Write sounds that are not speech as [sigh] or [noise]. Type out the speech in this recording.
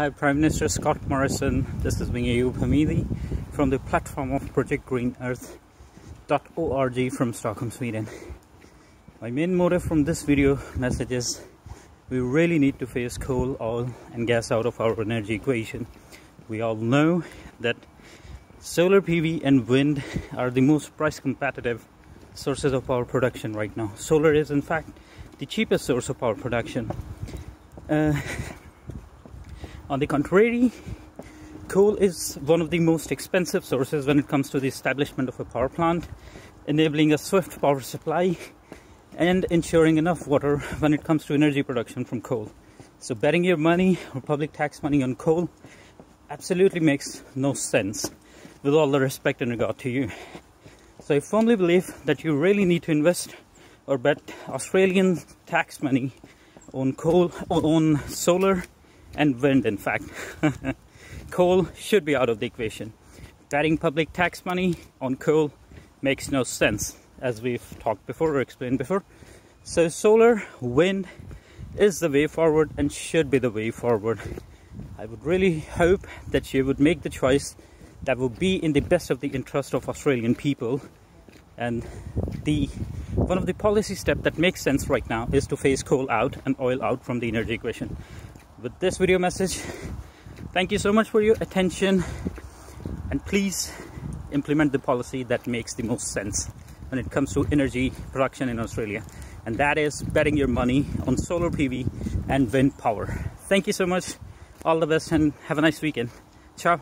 Hi, Prime Minister Scott Morrison. This is me, Ayoub Hameedi from the platform of Project Green Earth.org from Stockholm, Sweden. My main motive from this video message is we really need to phase coal, oil, and gas out of our energy equation. We all know that solar PV and wind are the most price competitive sources of power production right now. Solar is, in fact, the cheapest source of power production. Uh, on the contrary, coal is one of the most expensive sources when it comes to the establishment of a power plant, enabling a swift power supply and ensuring enough water when it comes to energy production from coal. So betting your money or public tax money on coal absolutely makes no sense with all the respect and regard to you. So I firmly believe that you really need to invest or bet Australian tax money on coal, or on solar and wind in fact. [laughs] coal should be out of the equation. Betting public tax money on coal makes no sense as we've talked before or explained before. So solar, wind is the way forward and should be the way forward. I would really hope that you would make the choice that would be in the best of the interest of Australian people. And the one of the policy steps that makes sense right now is to phase coal out and oil out from the energy equation with this video message thank you so much for your attention and please implement the policy that makes the most sense when it comes to energy production in Australia and that is betting your money on solar PV and wind power. Thank you so much all the best and have a nice weekend. Ciao